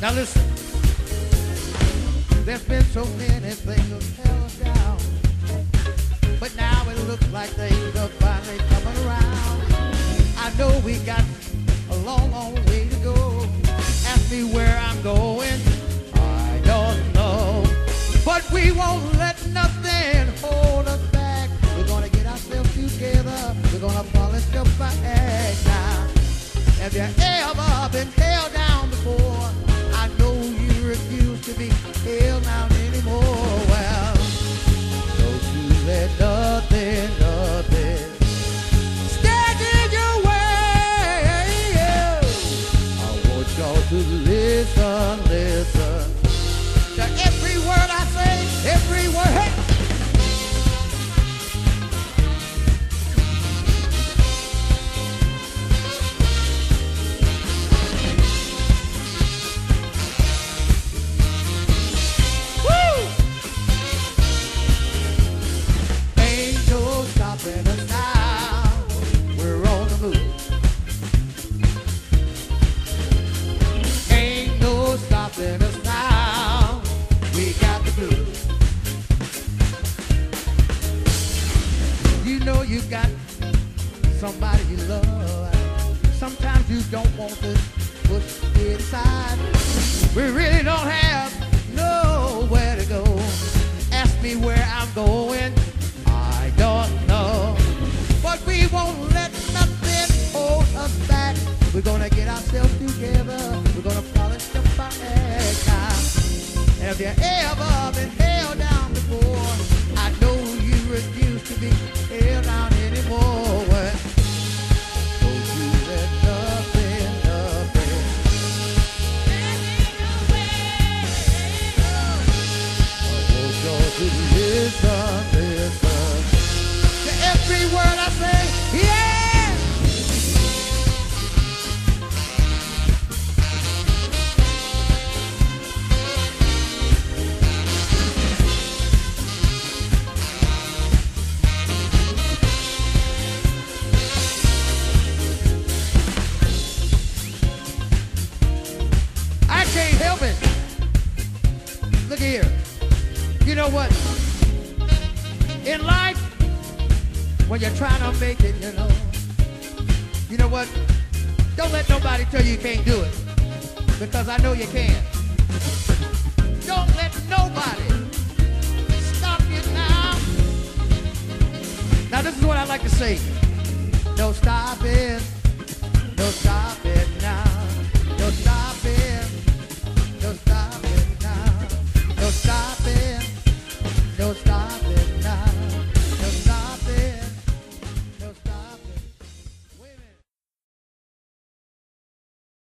Now listen. There's been so many things held down. But now it looks like things are finally coming around. I know we got a long, long way to go. Ask me where I'm going. I don't know. But we won't Y'all to listen You got somebody you love. Sometimes you don't want to push it aside. We really don't have nowhere to go. Ask me where I'm going. I don't know. But we won't let nothing hold us back. We're gonna get ourselves together. We're gonna polish the flag now. Have you ever been can't help it. Look here. You know what? In life, when you're trying to make it, you know, you know what? Don't let nobody tell you you can't do it. Because I know you can. Don't let nobody stop you now. Now this is what I like to say. No stopping. No stopping.